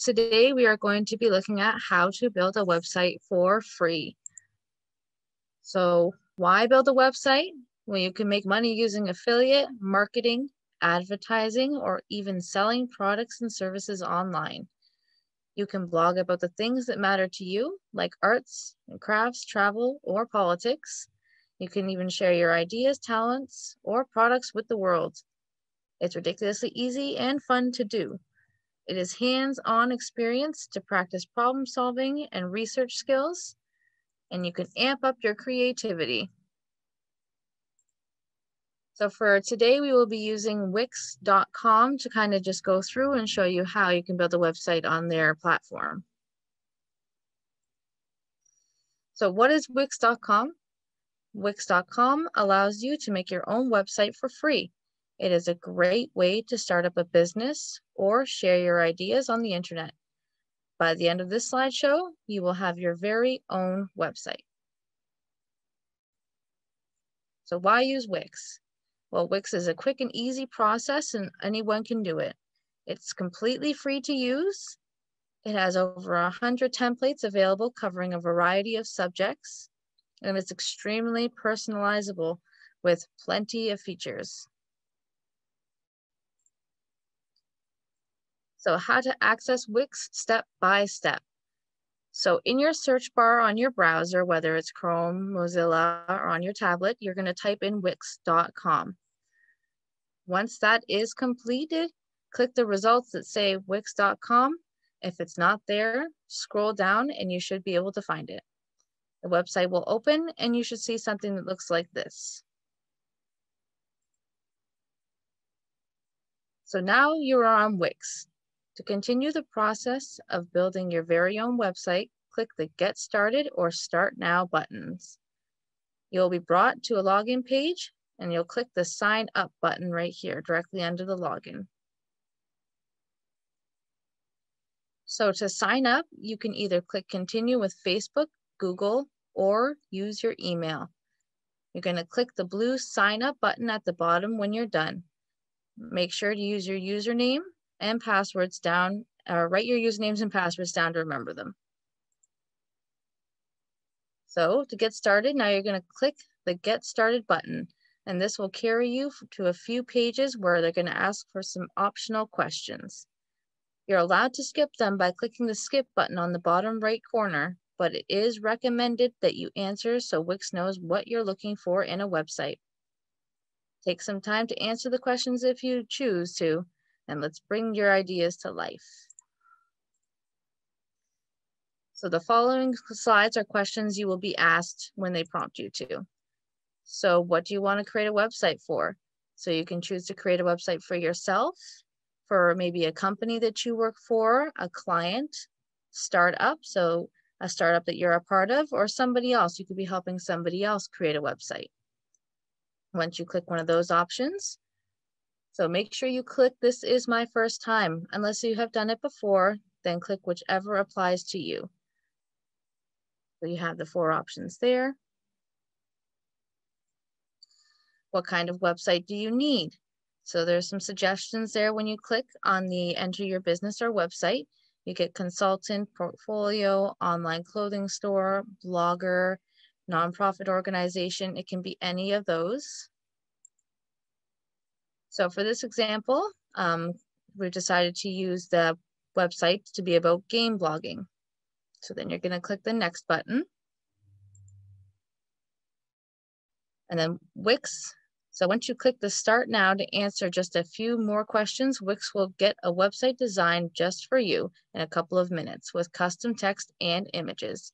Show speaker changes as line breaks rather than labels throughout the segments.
today we are going to be looking at how to build a website for free. So why build a website? Well, you can make money using affiliate, marketing, advertising, or even selling products and services online. You can blog about the things that matter to you, like arts and crafts, travel, or politics. You can even share your ideas, talents, or products with the world. It's ridiculously easy and fun to do. It is hands-on experience to practice problem solving and research skills, and you can amp up your creativity. So for today, we will be using Wix.com to kind of just go through and show you how you can build a website on their platform. So what is Wix.com? Wix.com allows you to make your own website for free. It is a great way to start up a business or share your ideas on the internet. By the end of this slideshow, you will have your very own website. So why use Wix? Well, Wix is a quick and easy process and anyone can do it. It's completely free to use. It has over a 100 templates available covering a variety of subjects, and it's extremely personalizable with plenty of features. So how to access Wix step by step. So in your search bar on your browser, whether it's Chrome, Mozilla, or on your tablet, you're gonna type in wix.com. Once that is completed, click the results that say wix.com. If it's not there, scroll down and you should be able to find it. The website will open and you should see something that looks like this. So now you're on Wix. To continue the process of building your very own website, click the Get Started or Start Now buttons. You'll be brought to a login page and you'll click the Sign Up button right here, directly under the login. So to sign up, you can either click Continue with Facebook, Google, or use your email. You're going to click the blue Sign Up button at the bottom when you're done. Make sure to use your username and passwords down, write your usernames and passwords down to remember them. So to get started, now you're gonna click the Get Started button, and this will carry you to a few pages where they're gonna ask for some optional questions. You're allowed to skip them by clicking the skip button on the bottom right corner, but it is recommended that you answer so Wix knows what you're looking for in a website. Take some time to answer the questions if you choose to, and let's bring your ideas to life. So the following slides are questions you will be asked when they prompt you to. So what do you want to create a website for? So you can choose to create a website for yourself, for maybe a company that you work for, a client, startup, so a startup that you're a part of, or somebody else. You could be helping somebody else create a website. Once you click one of those options, so make sure you click this is my first time. Unless you have done it before, then click whichever applies to you. So you have the four options there. What kind of website do you need? So there's some suggestions there when you click on the enter your business or website. You get consultant, portfolio, online clothing store, blogger, nonprofit organization. It can be any of those. So for this example, um, we've decided to use the website to be about game blogging. So then you're gonna click the next button. And then Wix. So once you click the start now to answer just a few more questions, Wix will get a website designed just for you in a couple of minutes with custom text and images.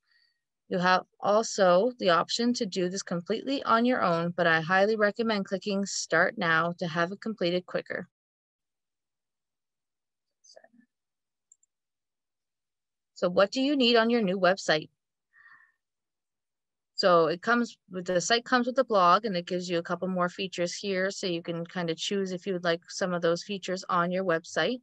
You have also the option to do this completely on your own, but I highly recommend clicking start now to have it completed quicker. So what do you need on your new website? So it comes with the site comes with a blog and it gives you a couple more features here. So you can kind of choose if you would like some of those features on your website.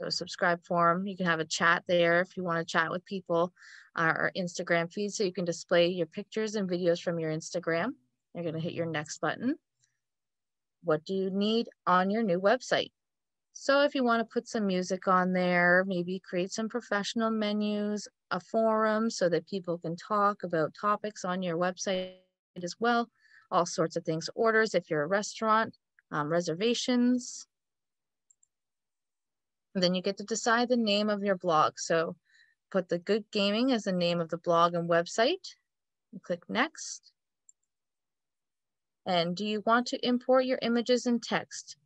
So subscribe form, you can have a chat there if you want to chat with people uh, or Instagram feed. So you can display your pictures and videos from your Instagram. You're going to hit your next button. What do you need on your new website? So if you want to put some music on there, maybe create some professional menus, a forum so that people can talk about topics on your website as well, all sorts of things, orders if you're a restaurant, um, reservations. And then you get to decide the name of your blog. So put the Good Gaming as the name of the blog and website. And click next. And do you want to import your images and text?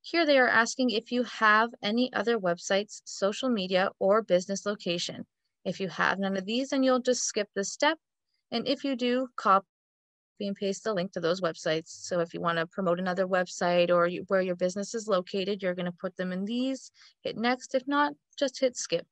Here they are asking if you have any other websites, social media, or business location. If you have none of these, then you'll just skip this step. And if you do, copy and paste the link to those websites. So if you want to promote another website or you, where your business is located, you're going to put them in these, hit next. If not, just hit skip.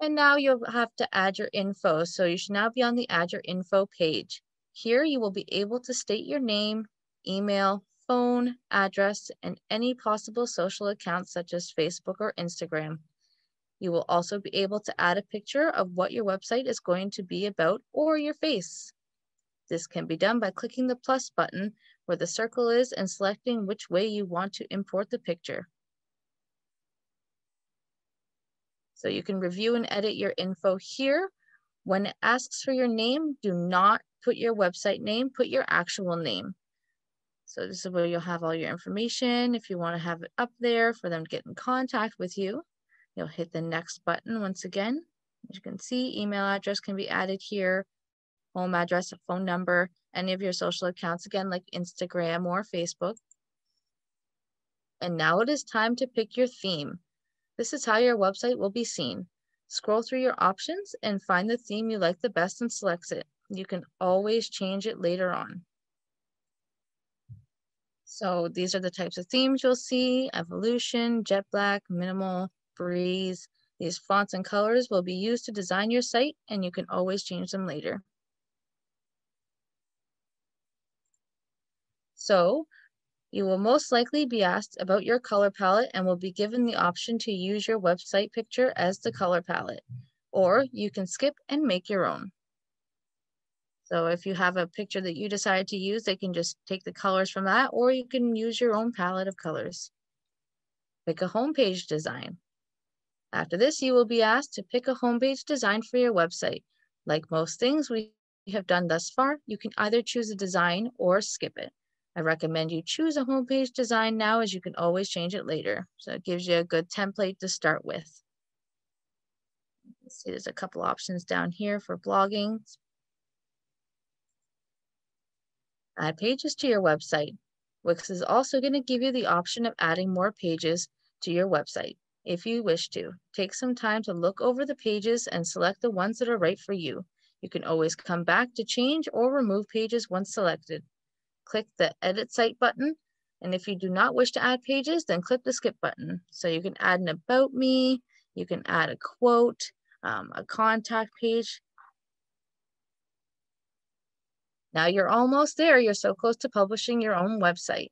And now you'll have to add your info. So you should now be on the add your info page. Here you will be able to state your name, email, phone, address, and any possible social accounts such as Facebook or Instagram. You will also be able to add a picture of what your website is going to be about or your face. This can be done by clicking the plus button where the circle is and selecting which way you want to import the picture. So you can review and edit your info here. When it asks for your name, do not put your website name, put your actual name. So this is where you'll have all your information. If you want to have it up there for them to get in contact with you, you'll hit the next button once again. As you can see, email address can be added here, home address, phone number, any of your social accounts, again, like Instagram or Facebook. And now it is time to pick your theme. This is how your website will be seen. Scroll through your options and find the theme you like the best and select it. You can always change it later on. So these are the types of themes you'll see, evolution, jet black, minimal, breeze. These fonts and colors will be used to design your site and you can always change them later. So you will most likely be asked about your color palette and will be given the option to use your website picture as the color palette, or you can skip and make your own. So if you have a picture that you decide to use, they can just take the colors from that, or you can use your own palette of colors. Pick a homepage design. After this, you will be asked to pick a homepage design for your website. Like most things we have done thus far, you can either choose a design or skip it. I recommend you choose a homepage design now as you can always change it later. So it gives you a good template to start with. See, there's a couple options down here for blogging, Add pages to your website. Wix is also going to give you the option of adding more pages to your website if you wish to. Take some time to look over the pages and select the ones that are right for you. You can always come back to change or remove pages once selected. Click the Edit Site button, and if you do not wish to add pages, then click the Skip button. So you can add an About Me, you can add a quote, um, a contact page, Now you're almost there. You're so close to publishing your own website.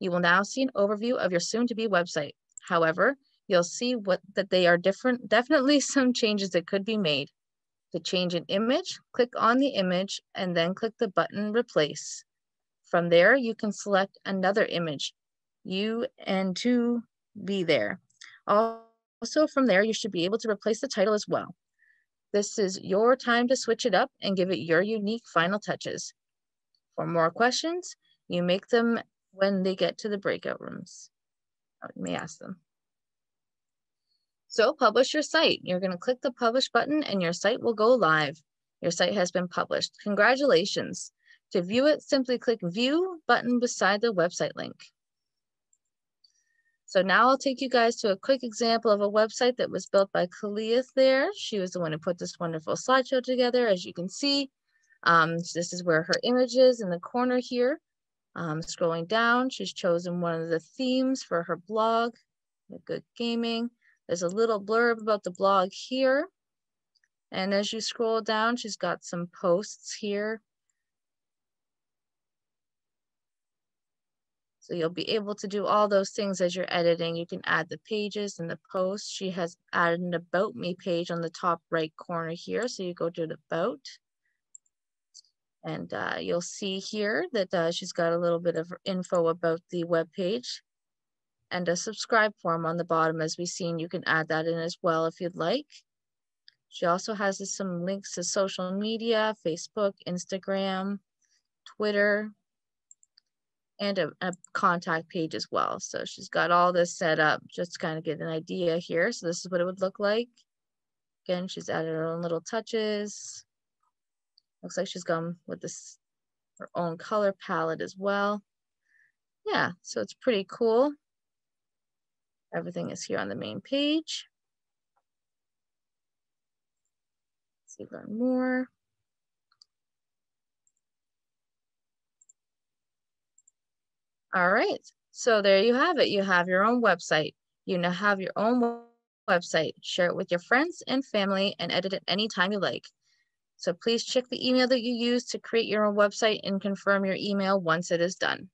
You will now see an overview of your soon-to-be website. However, you'll see what that they are different, definitely some changes that could be made. To change an image, click on the image and then click the button replace. From there, you can select another image, you and to be there. Also from there, you should be able to replace the title as well. This is your time to switch it up and give it your unique final touches. For more questions, you make them when they get to the breakout rooms. You may ask them. So publish your site. You're going to click the publish button and your site will go live. Your site has been published. Congratulations. To view it, simply click view button beside the website link. So now I'll take you guys to a quick example of a website that was built by Kaliath there. She was the one who put this wonderful slideshow together, as you can see. Um, this is where her image is in the corner here. Um, scrolling down, she's chosen one of the themes for her blog, Good Gaming. There's a little blurb about the blog here. And as you scroll down, she's got some posts here So you'll be able to do all those things as you're editing. You can add the pages and the posts. She has added an About Me page on the top right corner here. So you go to the About. And uh, you'll see here that uh, she's got a little bit of info about the web page and a subscribe form on the bottom as we've seen. You can add that in as well if you'd like. She also has some links to social media, Facebook, Instagram, Twitter, and a, a, contact page as well. So she's got all this set up just to kind of get an idea here. So this is what it would look like. Again, she's added her own little touches. Looks like she's gone with this her own color palette as well. Yeah, so it's pretty cool. Everything is here on the main page. Let's see, learn more. All right, so there you have it. You have your own website. You now have your own website. Share it with your friends and family and edit it anytime you like. So please check the email that you use to create your own website and confirm your email once it is done.